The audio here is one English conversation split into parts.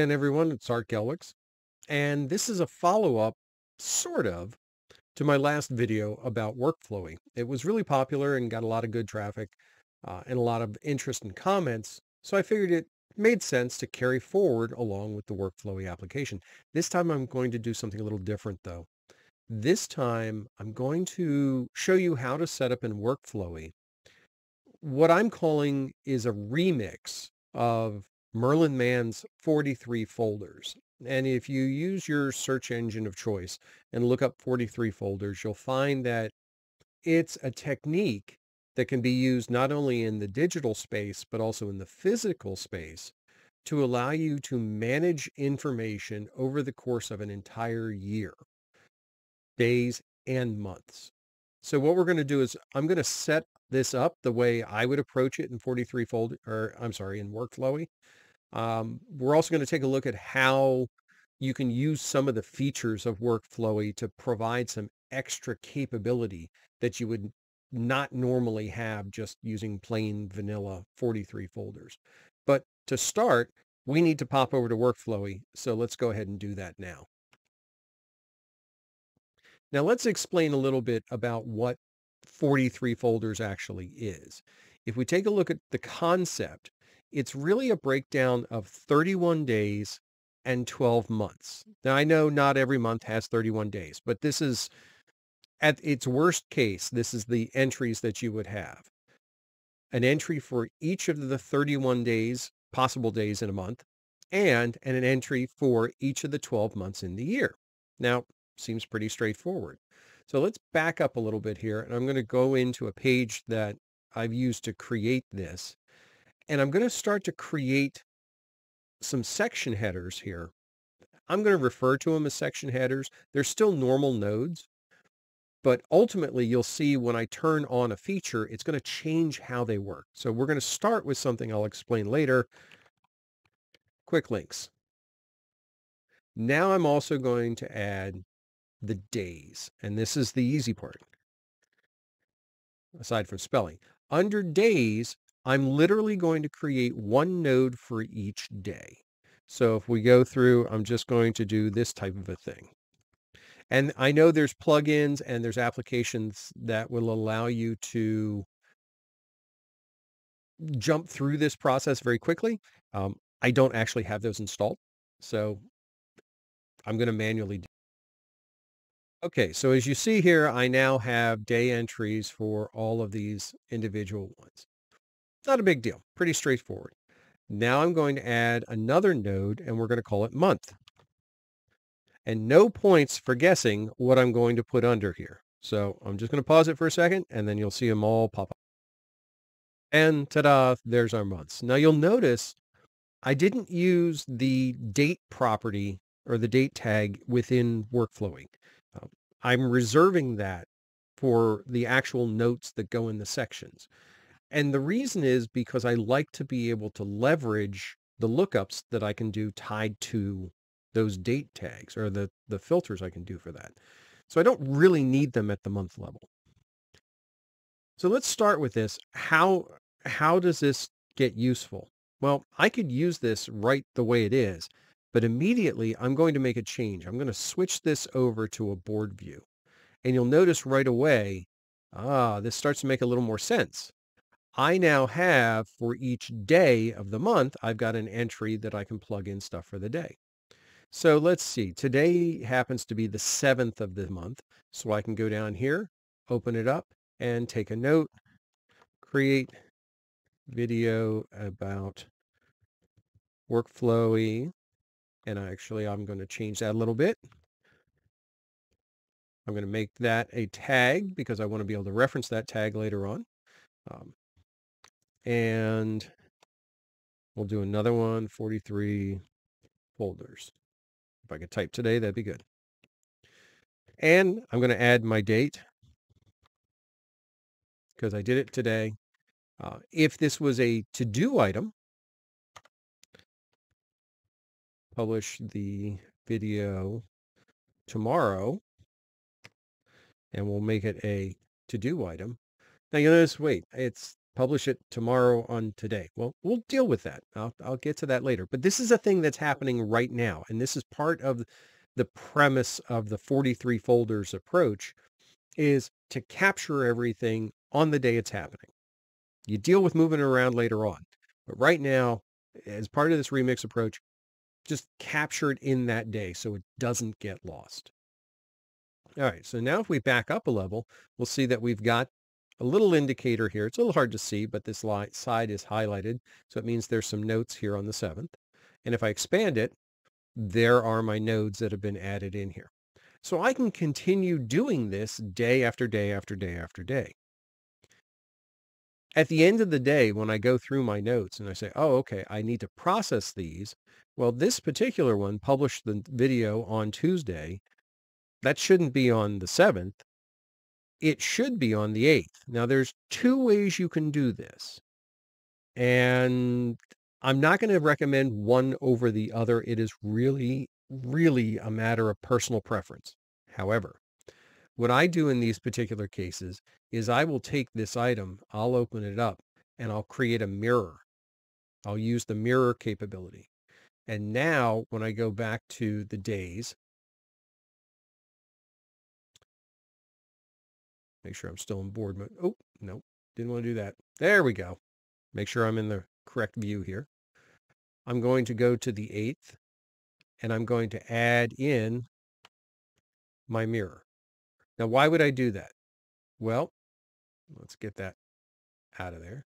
again, everyone. It's Art Gelwicks. And this is a follow-up, sort of, to my last video about Workflowy. It was really popular and got a lot of good traffic uh, and a lot of interest and comments. So I figured it made sense to carry forward along with the Workflowy application. This time I'm going to do something a little different though. This time I'm going to show you how to set up in Workflowy what I'm calling is a remix of Merlin Mann's 43 folders. And if you use your search engine of choice and look up 43 folders, you'll find that it's a technique that can be used not only in the digital space, but also in the physical space to allow you to manage information over the course of an entire year, days and months. So what we're going to do is I'm going to set this up the way I would approach it in 43 fold, or I'm sorry, in Workflowy. Um, we're also going to take a look at how you can use some of the features of Workflowy to provide some extra capability that you would not normally have just using plain vanilla 43 folders. But to start, we need to pop over to Workflowy. So let's go ahead and do that now. Now let's explain a little bit about what 43 folders actually is. If we take a look at the concept, it's really a breakdown of 31 days and 12 months. Now, I know not every month has 31 days, but this is at its worst case, this is the entries that you would have. An entry for each of the 31 days, possible days in a month, and, and an entry for each of the 12 months in the year. Now, seems pretty straightforward. So let's back up a little bit here, and I'm going to go into a page that I've used to create this. And I'm going to start to create some section headers here. I'm going to refer to them as section headers. They're still normal nodes, but ultimately you'll see when I turn on a feature, it's going to change how they work. So we're going to start with something I'll explain later, quick links. Now I'm also going to add the days, and this is the easy part, aside from spelling. Under days, I'm literally going to create one node for each day. So if we go through, I'm just going to do this type of a thing. And I know there's plugins and there's applications that will allow you to jump through this process very quickly. Um, I don't actually have those installed. So I'm going to manually. Okay, so as you see here, I now have day entries for all of these individual ones. Not a big deal, pretty straightforward. Now I'm going to add another node and we're going to call it month. And no points for guessing what I'm going to put under here. So I'm just going to pause it for a second and then you'll see them all pop up. And ta-da, there's our months. Now you'll notice I didn't use the date property or the date tag within Workflowy. I'm reserving that for the actual notes that go in the sections. And the reason is because I like to be able to leverage the lookups that I can do tied to those date tags or the, the filters I can do for that. So I don't really need them at the month level. So let's start with this. How, how does this get useful? Well, I could use this right the way it is, but immediately I'm going to make a change. I'm going to switch this over to a board view. And you'll notice right away, ah, this starts to make a little more sense. I now have for each day of the month, I've got an entry that I can plug in stuff for the day. So let's see, today happens to be the 7th of the month. So I can go down here, open it up and take a note, create video about workflowy. And actually, I'm going to change that a little bit. I'm going to make that a tag because I want to be able to reference that tag later on. Um, and we'll do another one, 43 folders. If I could type today, that'd be good. And I'm going to add my date because I did it today. Uh, if this was a to-do item, publish the video tomorrow, and we'll make it a to-do item. Now you notice, wait, it's publish it tomorrow on today. Well, we'll deal with that. I'll, I'll get to that later. But this is a thing that's happening right now. And this is part of the premise of the 43 folders approach is to capture everything on the day it's happening. You deal with moving around later on. But right now, as part of this remix approach, just capture it in that day so it doesn't get lost. All right, so now if we back up a level, we'll see that we've got a little indicator here. It's a little hard to see, but this side is highlighted. So it means there's some notes here on the 7th. And if I expand it, there are my nodes that have been added in here. So I can continue doing this day after day after day after day. At the end of the day, when I go through my notes and I say, oh, okay, I need to process these. Well, this particular one published the video on Tuesday. That shouldn't be on the 7th it should be on the 8th. Now, there's two ways you can do this. And I'm not going to recommend one over the other. It is really, really a matter of personal preference. However, what I do in these particular cases is I will take this item, I'll open it up, and I'll create a mirror. I'll use the mirror capability. And now when I go back to the days, Make sure I'm still in board mode. Oh, no, didn't want to do that. There we go. Make sure I'm in the correct view here. I'm going to go to the 8th and I'm going to add in my mirror. Now, why would I do that? Well, let's get that out of there.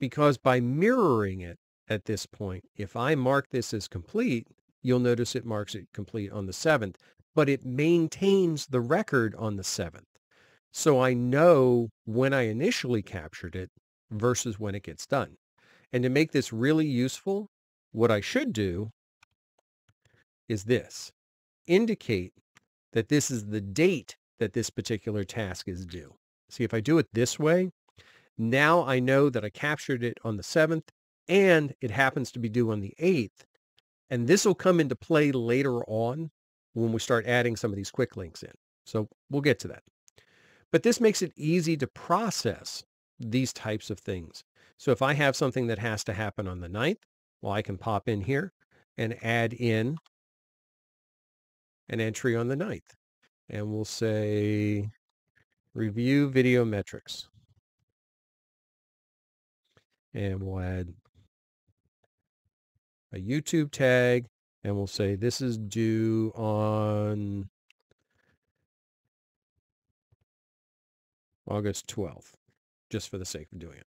Because by mirroring it at this point, if I mark this as complete, you'll notice it marks it complete on the 7th, but it maintains the record on the 7th. So I know when I initially captured it versus when it gets done. And to make this really useful, what I should do is this. Indicate that this is the date that this particular task is due. See, if I do it this way, now I know that I captured it on the 7th and it happens to be due on the 8th. And this will come into play later on when we start adding some of these quick links in. So we'll get to that. But this makes it easy to process these types of things. So if I have something that has to happen on the 9th, well, I can pop in here and add in an entry on the 9th. And we'll say review video metrics. And we'll add a YouTube tag and we'll say this is due on August 12th, just for the sake of doing it.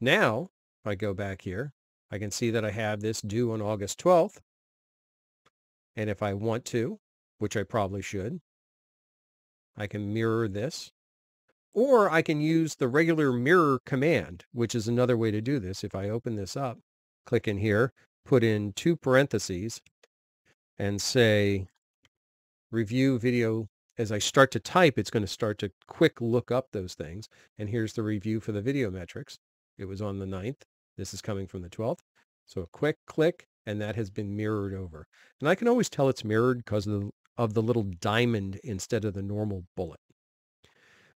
Now, if I go back here, I can see that I have this due on August 12th. And if I want to, which I probably should, I can mirror this. Or I can use the regular mirror command, which is another way to do this. If I open this up, click in here, put in two parentheses, and say review video as I start to type, it's going to start to quick look up those things. And here's the review for the video metrics. It was on the 9th. This is coming from the 12th. So a quick click, and that has been mirrored over. And I can always tell it's mirrored because of the, of the little diamond instead of the normal bullet.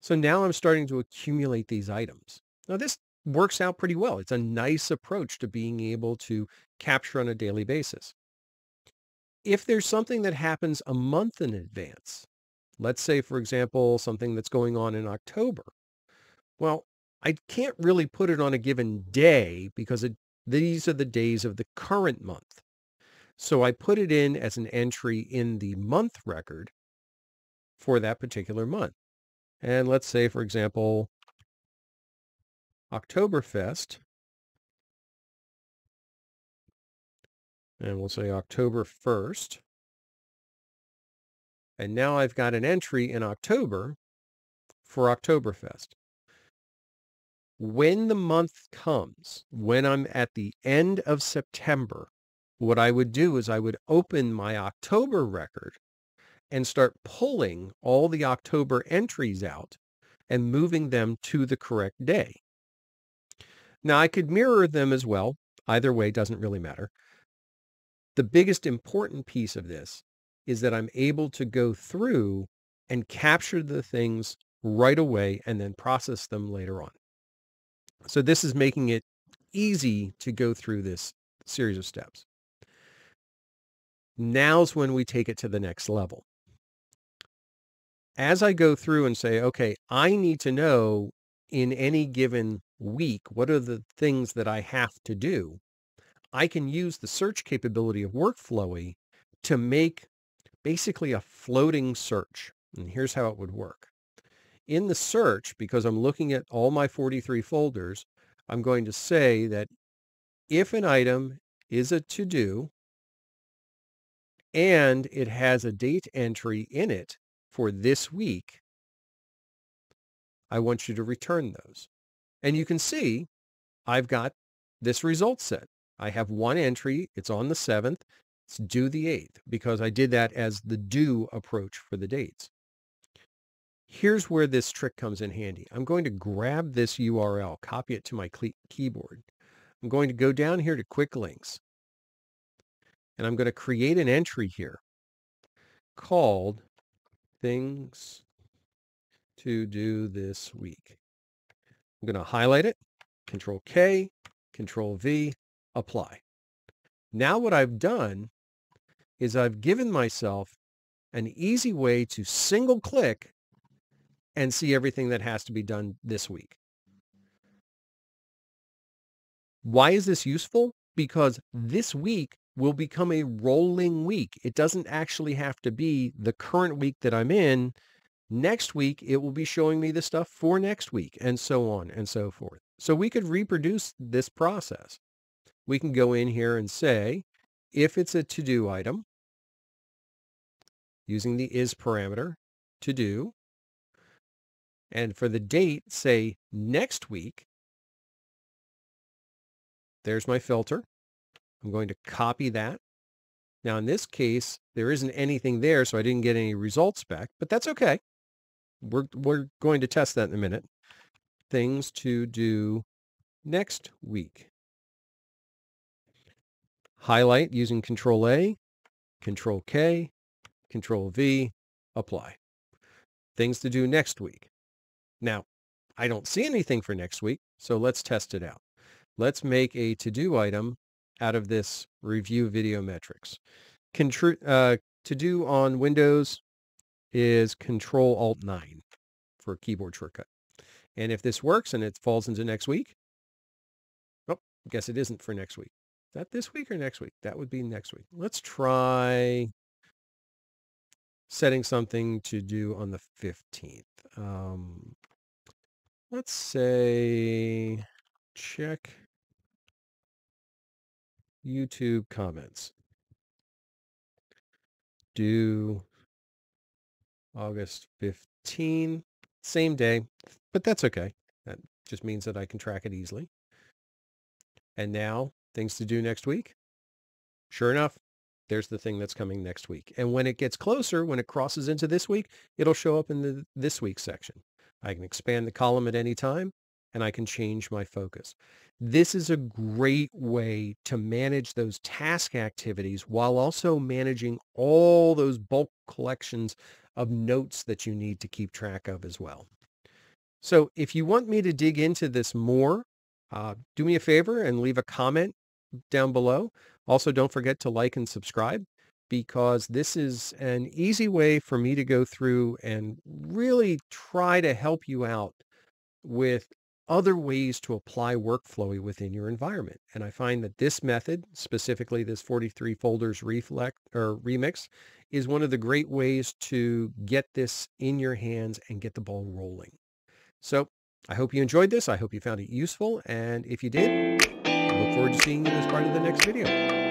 So now I'm starting to accumulate these items. Now this works out pretty well. It's a nice approach to being able to capture on a daily basis. If there's something that happens a month in advance, Let's say, for example, something that's going on in October. Well, I can't really put it on a given day because it, these are the days of the current month. So I put it in as an entry in the month record for that particular month. And let's say, for example, Oktoberfest. And we'll say October 1st. And now I've got an entry in October for Oktoberfest. When the month comes, when I'm at the end of September, what I would do is I would open my October record and start pulling all the October entries out and moving them to the correct day. Now I could mirror them as well. Either way doesn't really matter. The biggest important piece of this is that I'm able to go through and capture the things right away and then process them later on. So this is making it easy to go through this series of steps. Now's when we take it to the next level. As I go through and say, okay, I need to know in any given week, what are the things that I have to do? I can use the search capability of Workflowy to make basically a floating search. And here's how it would work. In the search, because I'm looking at all my 43 folders, I'm going to say that if an item is a to-do and it has a date entry in it for this week, I want you to return those. And you can see I've got this result set. I have one entry. It's on the 7th. It's due the 8th because I did that as the due approach for the dates. Here's where this trick comes in handy. I'm going to grab this URL, copy it to my keyboard. I'm going to go down here to quick links and I'm going to create an entry here called things to do this week. I'm going to highlight it, Control K, Control V, apply. Now what I've done is I've given myself an easy way to single click and see everything that has to be done this week. Why is this useful? Because this week will become a rolling week. It doesn't actually have to be the current week that I'm in. Next week, it will be showing me the stuff for next week and so on and so forth. So we could reproduce this process. We can go in here and say, if it's a to-do item, using the is parameter, to do, and for the date, say next week, there's my filter. I'm going to copy that. Now in this case, there isn't anything there, so I didn't get any results back, but that's okay. We're, we're going to test that in a minute. Things to do next week. Highlight using Control A, Control K, Control V, apply. Things to do next week. Now, I don't see anything for next week, so let's test it out. Let's make a to-do item out of this review video metrics. Contr uh, to do on Windows is Control Alt 9 for a keyboard shortcut. And if this works and it falls into next week, oh, I guess it isn't for next week. Is that this week or next week? That would be next week. Let's try setting something to do on the 15th. Um, let's say check YouTube comments. Due August 15, same day, but that's okay. That just means that I can track it easily. And now, things to do next week. Sure enough, there's the thing that's coming next week. And when it gets closer, when it crosses into this week, it'll show up in the this week section. I can expand the column at any time and I can change my focus. This is a great way to manage those task activities while also managing all those bulk collections of notes that you need to keep track of as well. So if you want me to dig into this more, uh, do me a favor and leave a comment down below. Also, don't forget to like and subscribe because this is an easy way for me to go through and really try to help you out with other ways to apply workflowy within your environment. And I find that this method, specifically this 43 folders reflect or remix, is one of the great ways to get this in your hands and get the ball rolling. So I hope you enjoyed this. I hope you found it useful. And if you did, I look forward to seeing you as part of the next video.